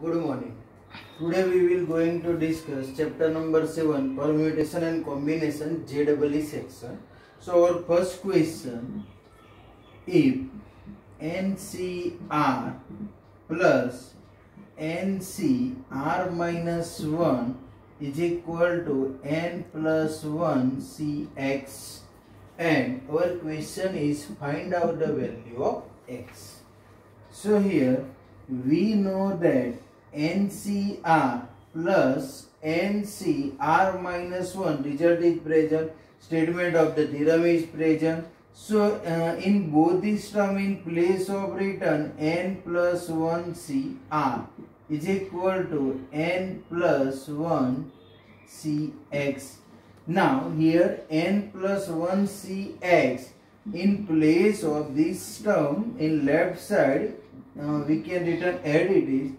Good morning. Today we will going to discuss chapter number 7 permutation and combination JEE section. So our first question if NCR plus NCR minus 1 is equal to N plus 1 CX and our question is find out the value of X. So here we know that NCR plus NCR minus 1 result is present statement of the theorem is present. So uh, in both this term in place of written n plus 1 cr is equal to n plus 1 cx now here n plus 1 cx in place of this term in left side uh, we can written as it is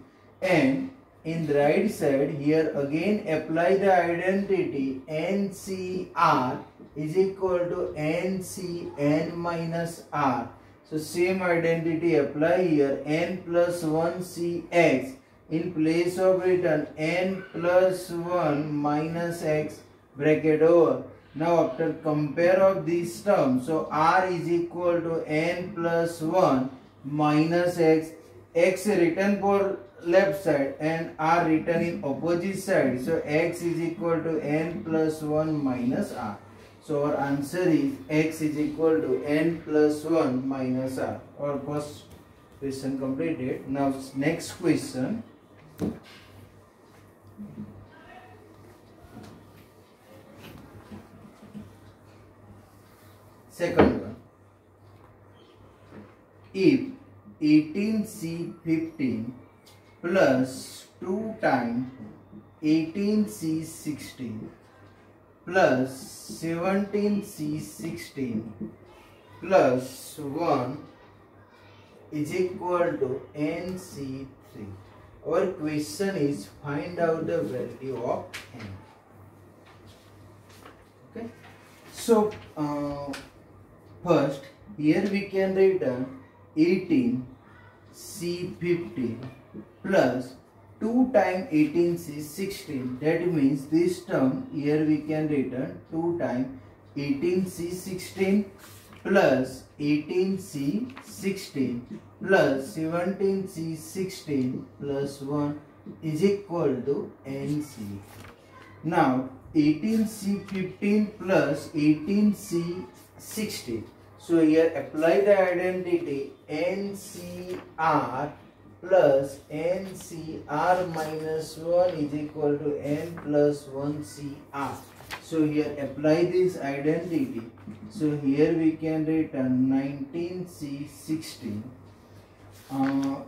and in the right side here again apply the identity NCR is equal to NCN minus R. So same identity apply here n plus 1 Cx in place of written n plus 1 minus x bracket over. Now after compare of these terms so R is equal to n plus 1 minus x x written for left side and r written in opposite side. So x is equal to n plus 1 minus r. So our answer is x is equal to n plus 1 minus r. Our first question completed. Now next question. Second one. If 18c15 plus 2 times 18c16 plus 17c16 plus 1 is equal to nc3. Our question is find out the value of n. Okay. So uh, first here we can write 18 C15 plus 2 times 18 C 16 that means this term here we can return 2 times 18 C 16 plus 18 C 16 plus 17 C 16 plus 1 is equal to NC. Now 18 C 15 plus 18 C 16 so here apply the identity NCR plus NCR minus 1 is equal to N plus 1 CR. So here apply this identity. So here we can written 19C16 uh,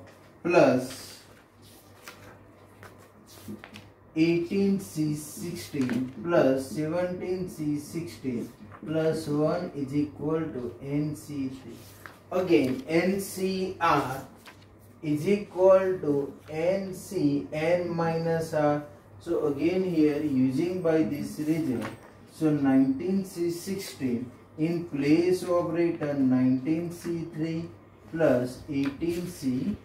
plus 18C16 plus 17C16 plus 1 is equal to NC3. Again, NCR is equal to NC N minus R. So again here using by this region. So 19C16 in place of written 19C3 plus 18C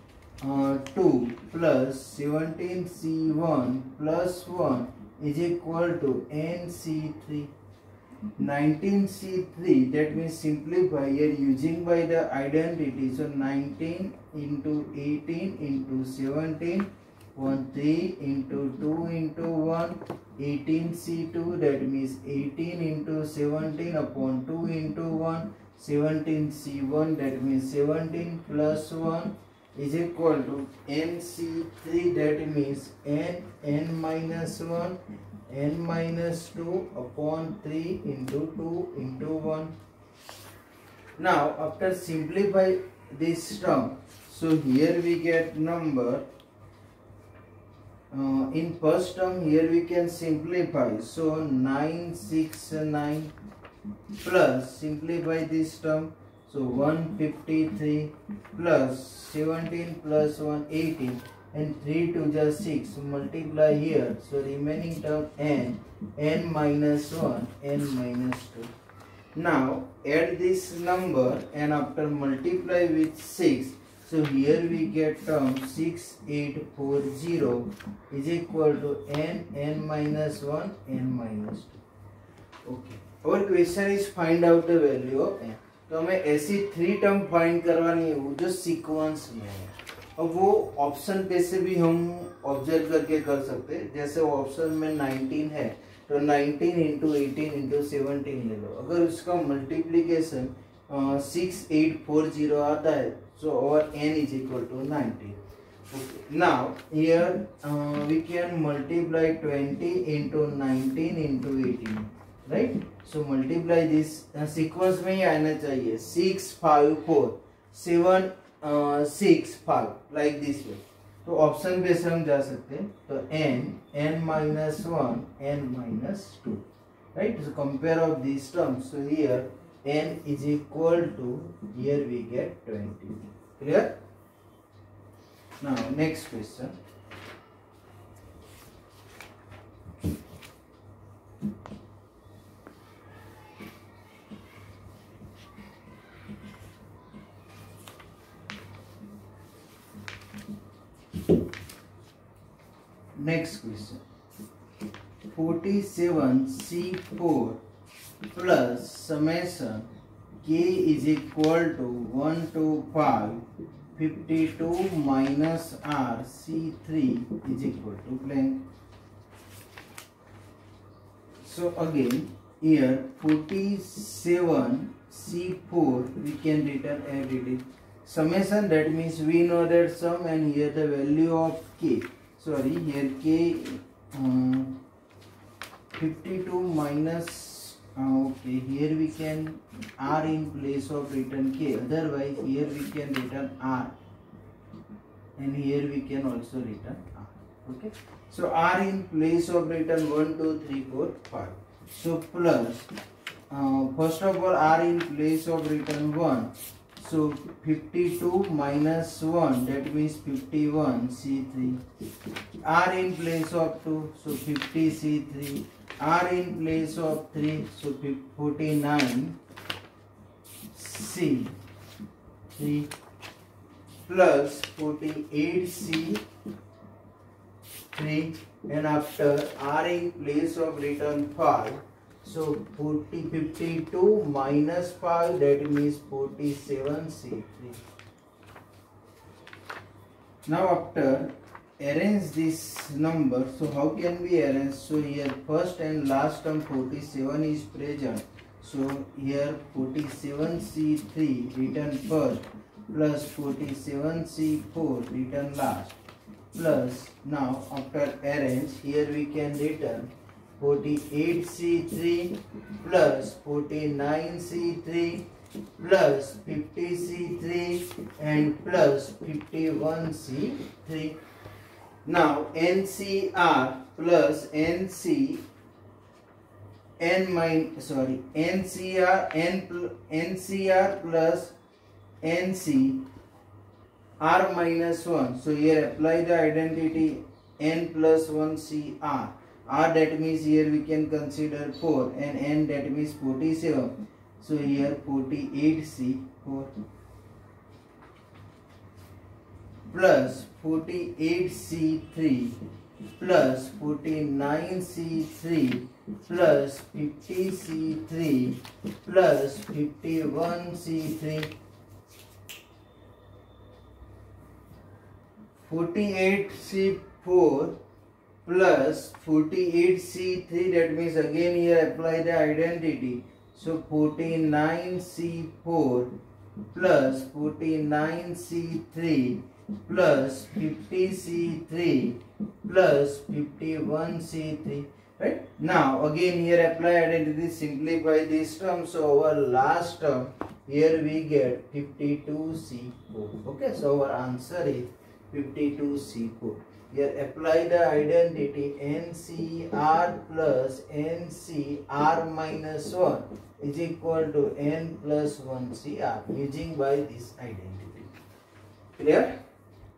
uh, 2 plus 17C1 plus 1 is equal to NC3. 19C3 that means simplify here using by the identity. So 19 into 18 into 17 1 3 into 2 into 1 18C2 that means 18 into 17 upon 2 into 1 17C1 that means 17 plus 1 is equal to NC3 that means N N minus 1 N minus 2 upon 3 into 2 into 1. Now after simplify this term, so here we get number. Uh, in first term here we can simplify. So 969 plus simplify this term. So 153 plus 17 plus 1 18 and 3 to just 6 so multiply here so remaining term n n minus 1 n minus 2 now add this number and after multiply with 6 So here we get term 6840 is equal to n, n minus 1, n minus 2. Okay. Our question is find out the value of n. तो हमें ऐसी three term find करवानी है वो जो sequence में है अब वो ऑप्शन पे से भी हम ऑब्ज़र्व करके कर सकते हैं। जैसे ऑप्शन में 19 है तो 19 इंटू एटीन इंटू सेवनटीन ले लो। अगर उसका multiplication six eight four zero आता है is equal to 90 okay. now here uh, we can multiply 20 into 19 into 18 right? So multiply this uh, sequence में ही आना चाहिए। 6 5 4 7 six five like this way तो ऑप्शन पे से हम जा सकते हैं तो n n minus one n minus two right so compare of this terms so here n is equal to here we get twenty clear now next question 47 C4 plus summation k is equal to 1 to 5 52 minus r c3 is equal to blank. So again here 47 c4 we can return is summation that means we know that sum and here the value of k. Sorry here k um, 52 minus okay here we can r in place of return k otherwise here we can return r. And here we can also return r okay. So r in place of return 1 2 3 4 5 so plus uh, first of all r in place of return 1 so 52 minus 1 that means 51 c3 r in place of 2 so 50 c3 r in place of 3 so 49 c. 3 plus 48 c. 3 and after r in place of return 5 so 40 52 minus 5 that means 47 c 3 now after arrange this number so how can we arrange? So here first and last term 47 is present. So here 47c3 written first. Plus 47c4 written last. Plus now after arrange here we can return 48c3 plus 49c3 plus 50c3 and plus 51c3 now NCR plus NC N min sorry NCR N NCR plus NC R minus 1. So here apply the identity N plus 1 CR. R that means here we can consider 4 and N that means 47. So here 48 C 4 plus 48C3 plus 49C3 plus 50C3 plus 51C3 48C4 plus 48C3 that means again here apply the identity. So 49C4 plus 49C3 plus 50C3 plus 51C3 right? Now again here apply identity simplify this term. So our last term here we get 52C4 okay? So our answer is 52C4 here apply the identity NCR plus NCR minus 1 is equal to N plus 1CR using by this identity clear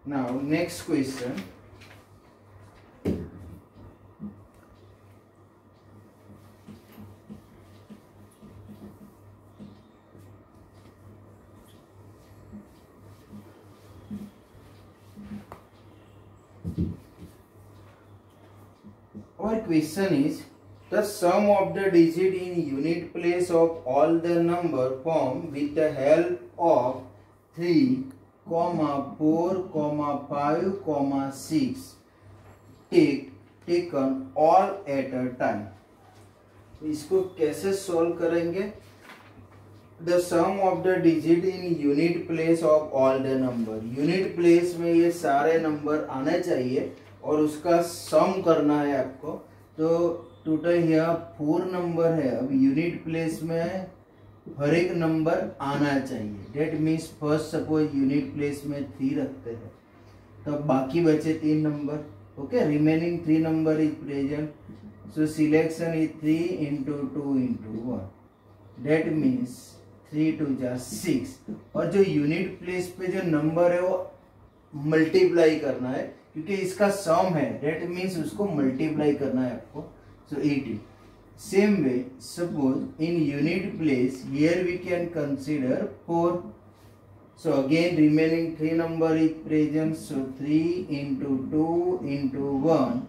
now, next question. Question is the sum of the digit in unit place of all the number form with the help of 3 comma 4 comma 5 comma 6 take taken all at a time इसको कैसे solve करेंगे the sum of the digit in unit place of all the number unit place में ये सारे number आने चाहिए और उसका सम करना है आपको तो टोटल यह फोर नंबर है। अब यूनिट प्लेस में हर एक नंबर आना चाहिए। That means first suppose unit place में थ्री रखते हैं। तो बाकी बचे तीन number. Okay remaining three number is present so selection is three into two into one that means three two जा सिक्स और जो यूनिट प्लेस पे जो नंबर है, वो मल्टीप्लाई करना है। क्योंकि इसका सम है डेट मीन्स उसको मल्टीप्लाई करना है आपको so at same way suppose in unit place here we can consider four so again remaining three number is present so three into two into one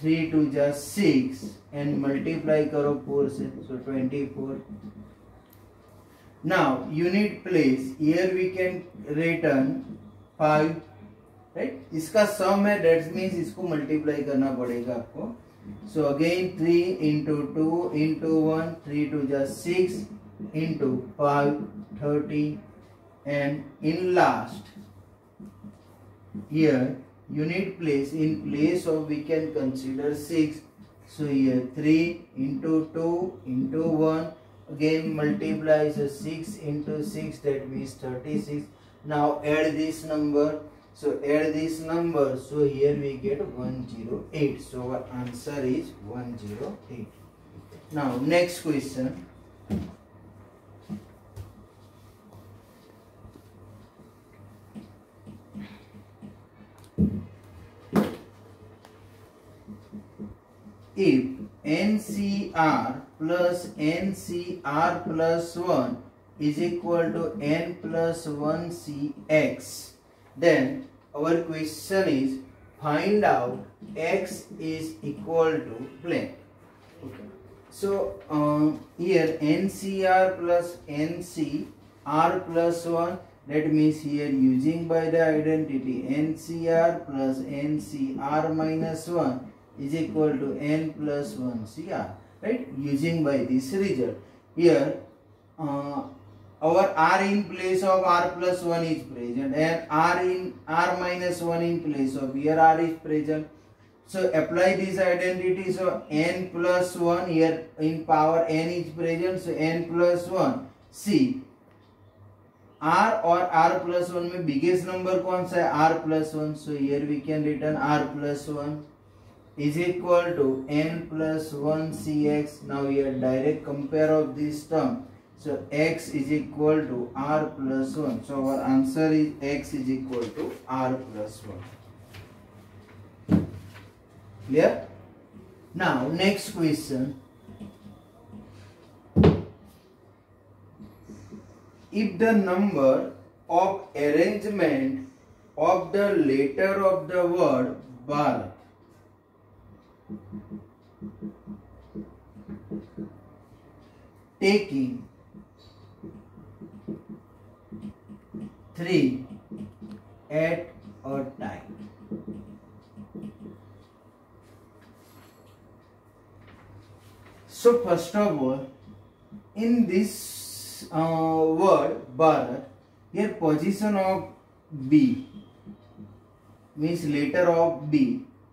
three two जा six and multiply करो four से so twenty four now unit place here we can return five right right? इसका sum है that mean इसको multiply करना पड़ेगा आपको। So again three into two into one three two जा six into five thirty and in last here unit place in place of we can consider six so here three into two into one again multiply six into six that means thirty six now add this number So add this number. So here we get 108. So our answer is 108. Now next question. If NCR plus NCR plus 1 is equal to N plus 1 CX then our question is find out x is equal to blank okay. So um, here ncr plus ncr plus 1 that means here using by the identity ncr plus ncr minus 1 is equal to n plus 1 cr right? Using by this result. Here uh, our r in place of r plus 1 is present and r in r minus 1 in place of here r is present so apply this identity so n plus 1 here in power n is present so n plus 1 see r or r plus 1 में biggest number कौन सा है r plus 1 so here we can return r plus 1 is equal to n plus 1 cx now here direct compare of this term So x is equal to r plus 1. So our answer is x is equal to r plus 1. Clear? Now next question. If the number of arrangement of the letter of the word Bharat taking three eight और time so first of all in this word Bharat your position of B means letter of B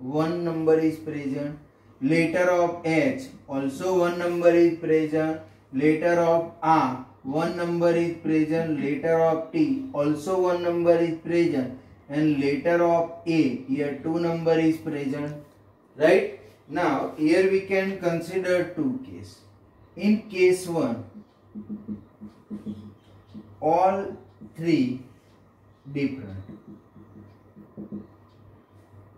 one number is present letter of H also one number is present letter of R one number is present letter of T. Also one number is present and letter of A. Here two number is present right? Now here we can consider two case. In case 1 all three different.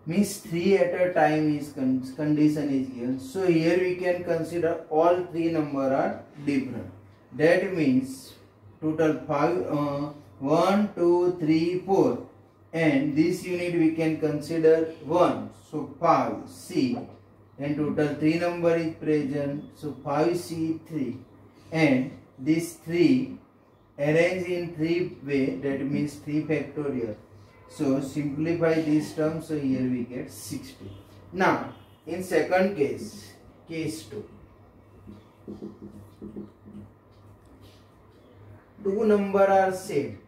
Means 3 at a time is con condition is given. So here we can consider all three number are different that means total 5 uh, 1 2 3 4 and this unit we can consider 1 so 5 c. And total 3 number is present. So 5 c 3 and this 3 arrange in 3 way. That means 3 factorial. So simplify this term. So here we get 60 now in second case case 2 two number are same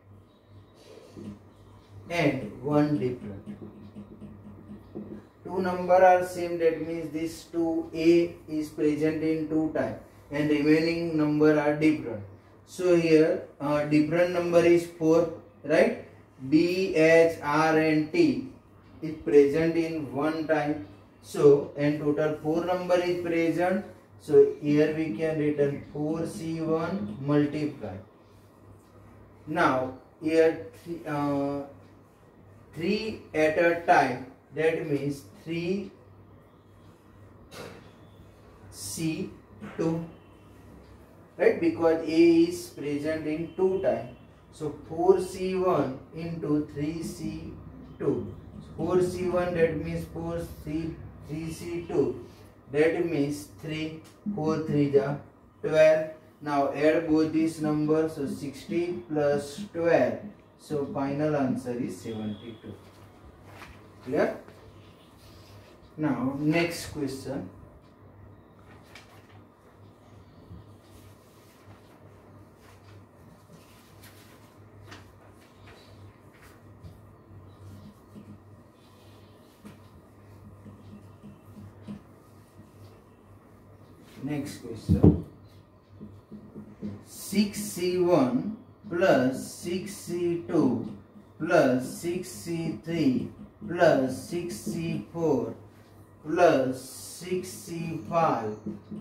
and one different. Two number are same that means this 2a is present in two times and remaining number are different. So here uh, different number is 4 right B, H, R and T is present in one time. So and total 4 number is present. So here we can written 4C1 multiply. Now here uh, 3 at a time. That means 3 C2 right? Because A is present in 2 times so 4C1 into 3C2 4C1 that means 4C 3C2 that means 3 4 3 ja 12 now add both these numbers so 60 plus 12 so final answer is 72. Clear? Now next question. Next question. Six C one plus six C two plus six C three plus six C four plus six C five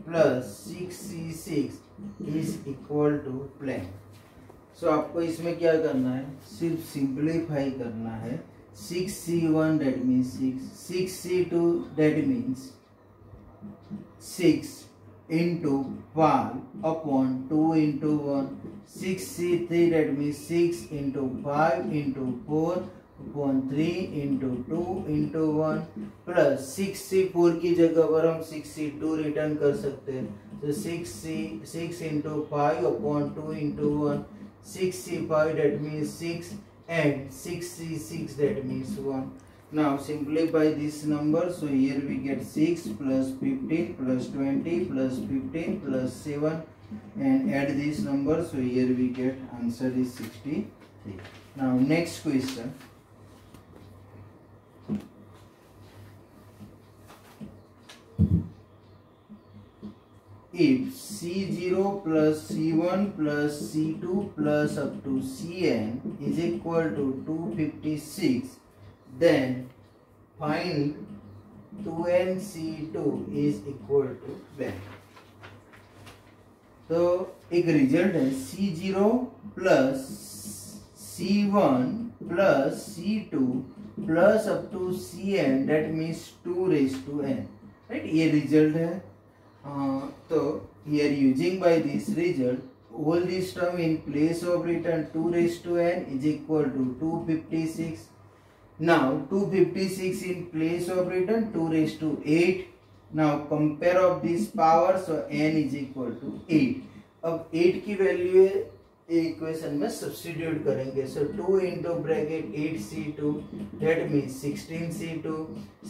plus six C six is equal to so आपको इसमें क्या करना है? सिर्फ़ simplify करना है। Six C one that means six six C two that means six into upon two into one six 63 that mean six into five into four upon three into two into one plus 64 की जगह पर हम 62 return कर सकते हैं। तो 6 six into five upon two into one sixty five that mean six and sixty six that means one now simplify this number so here we get 6 plus 15 plus 20 plus 15 plus 7 and add this number so here we get answer is 63 now next question. If C0 plus C1 plus C2 plus up to Cn is equal to 256 then find 2n C2 is equal to when तो एक result है C zero plus C one plus C two plus up to C N that means two raise to N right ये result है uh, तो here using by this result all this term in place of written 2 raised to n is equal to 256 now 256 in place of written 2 raised to 8 now, compare of this power, so n is equal to 8 अब 8 की value equation में substitute करेंगे। So 2 into bracket 8 C two that means 16 C two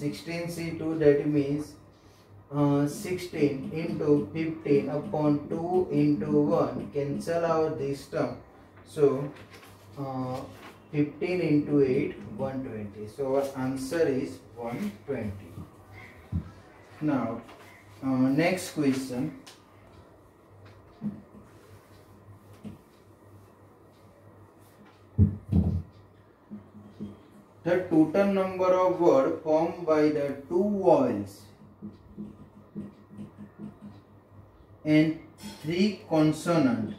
16 C two that means sixteen into fifteen upon two into one cancel our this term so 15 into 8 120 so our answer is 120 now uh, next question. The total number of words formed by the two vowels and three consonants.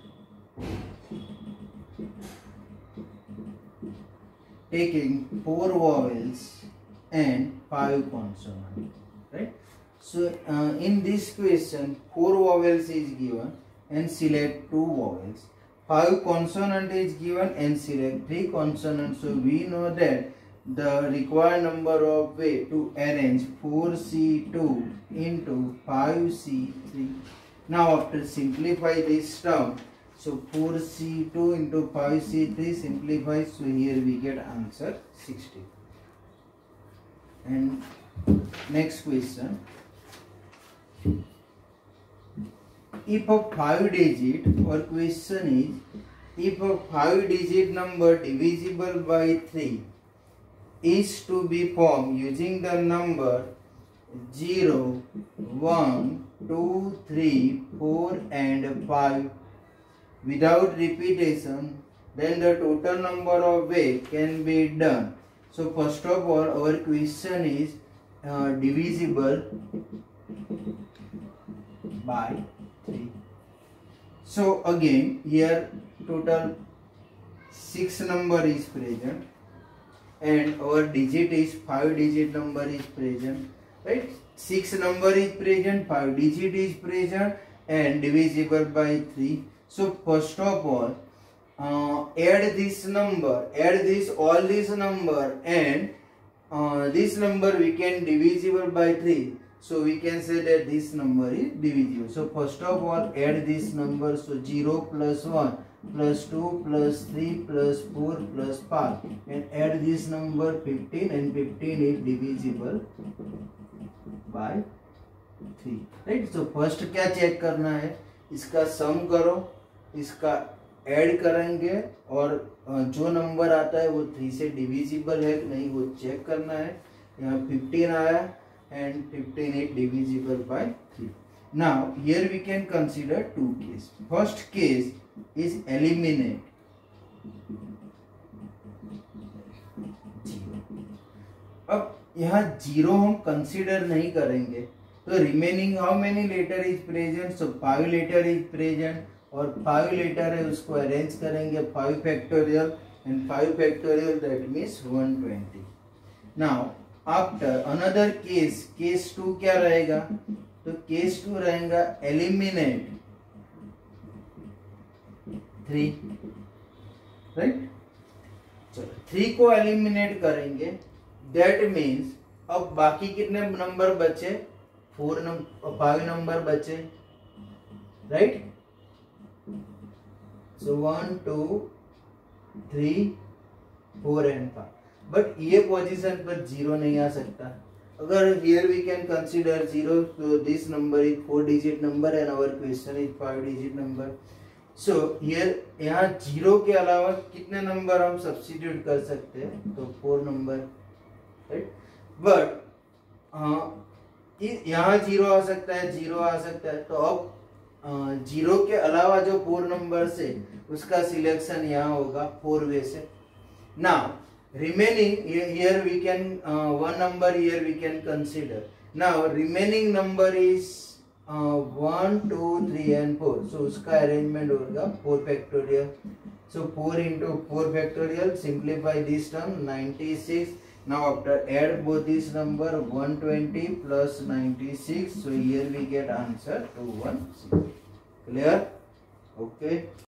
Taking four vowels and five consonants right So uh, in this question, four vowels is given and select two vowels. Five consonant is given and select three consonants. So we know that the required number of way to arrange 4c2 into 5c3 now after simplify this term so 4c2 into 5c3 simplifies. So here we get answer 60 and next question. If a 5 digit or question is if a 5 digit number divisible by 3 is to be formed using the number 0, 1, 2, 3, 4 and 5 without repetition then the total number of way can be done. So first of all our question is uh, divisible by 3. So again here total 6 number is present and our digit is 5 digit number is present right 6 number is present 5 digit is present and divisible by 3 so first of all uh, add this number add this all this number and uh, this number we can divisible by 3 so we can say that this number is divisible so first of all add this number so 0 plus 1 plus 2 plus 3 plus 4 plus 5 and add this number 15 and 15 is divisible by 3 right so first क्या check करना है इसका सम करो इसका add करेंगे और जो number आता है वो थ्री से डिविजिबल है, नहीं, वो चेक करना है। यहाँ 15 आया and 15 is divisible by 3 now, here we can consider two cases. First case is eliminate. अब यहाँ ज़ीरो हम कंसिडर नहीं करेंगे। तो remaining how many letter is present so five letter is present और फाइव लेटर है, उसको अरेंज करेंगे five factorial and five factorial that means one twenty now after another case case two क्या रहेगा? तो केस टू रहेगा eliminate three right चलो three को एलिमिनेट करेंगे दैट मीन्स अब बाकी कितने नंबर बचे? फोर नंबर फाइव नंबर बचे right so one two three four and five but ये पोजीशन पर ज़ीरो नहीं आ सकता। अगर here we can consider zero तो this number is four digit number and our question is five digit number so here यहाँ zero के अलावा कितने नंबर हम सब्सिट्यूट कर सकते हैं? तो फोर नंबर राइट बट यहाँ ज़ीरो आ सकता है ज़ीरो आ सकता है। तो अब ज़ीरो के अलावा जो फोर नंबर से उसका सिलेक्शन यहाँ होगा, फोर वे से। Now remaining here we can one number here we can consider now remaining number is one two three and four so उसका अरेंजमेंट होगा four factorial so four into four factorial simplify this term ninety six Now, after add both these number 120 plus 96 so, here we get answer 216. Clear okay